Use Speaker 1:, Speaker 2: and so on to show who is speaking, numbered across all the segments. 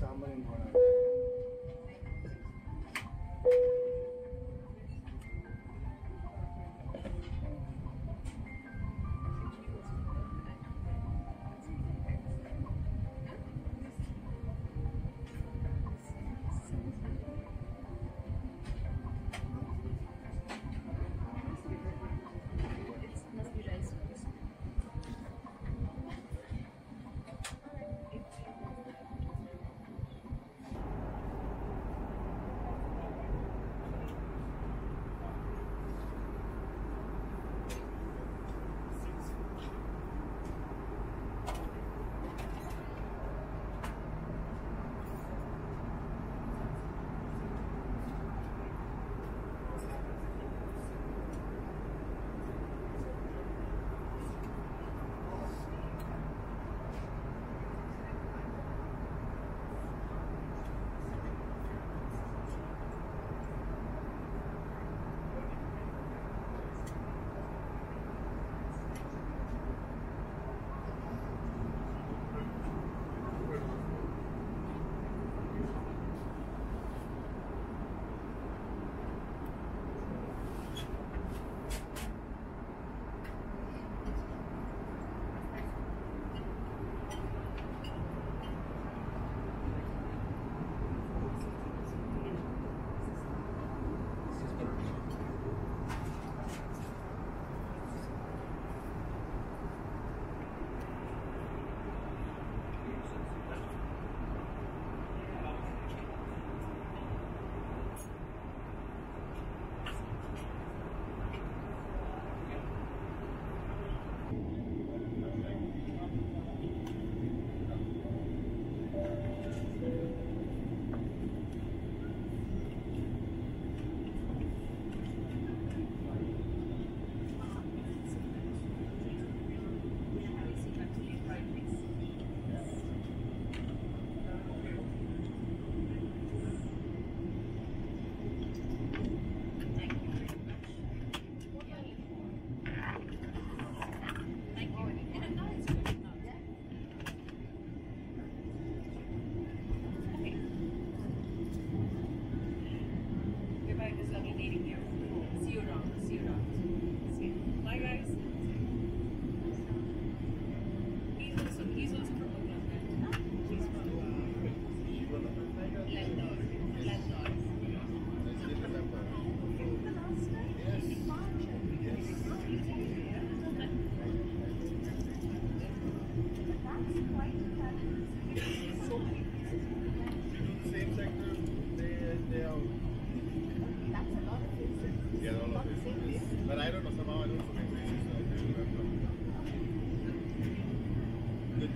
Speaker 1: Sama?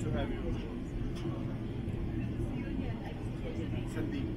Speaker 1: To have you. Sandeep.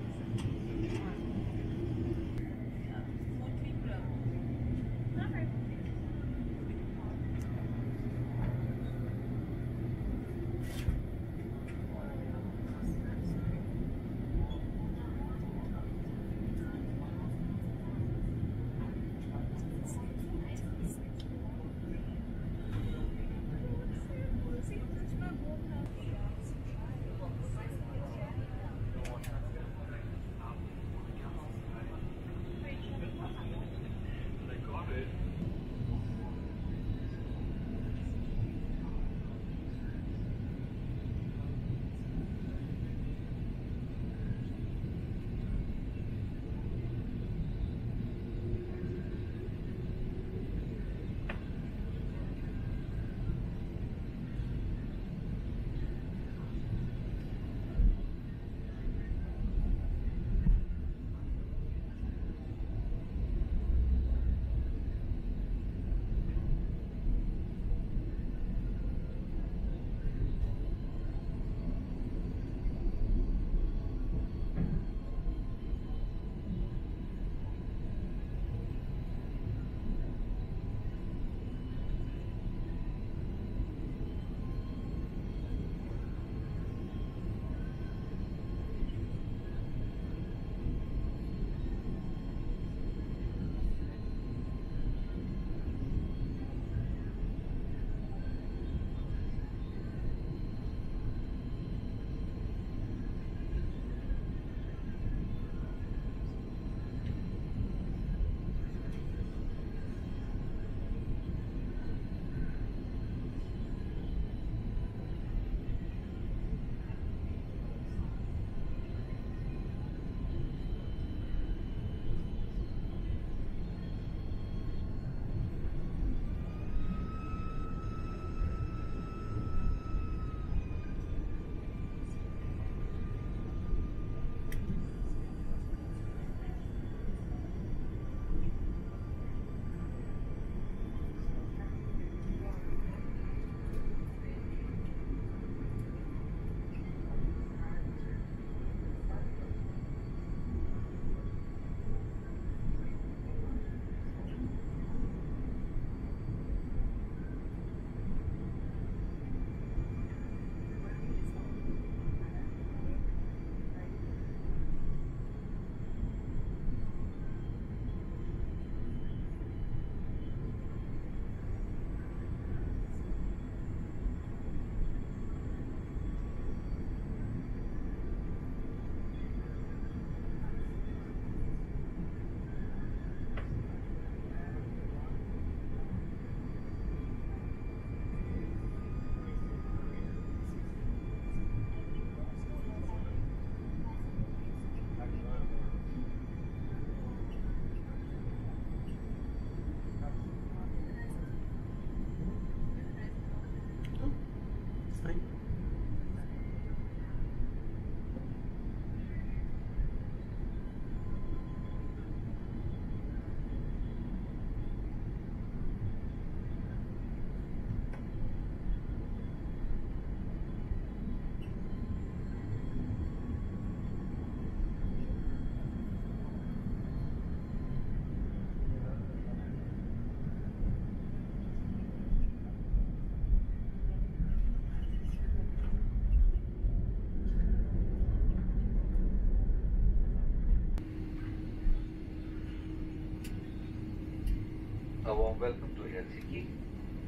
Speaker 2: A warm welcome to Helsinki.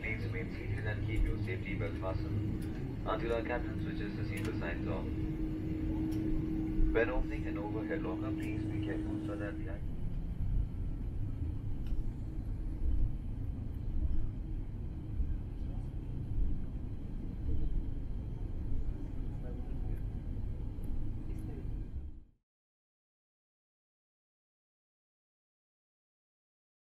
Speaker 2: Please remain seated and keep your safety belt fastened until our captain switches the seatbelt signs off. When opening an overhead locker, please be careful so that the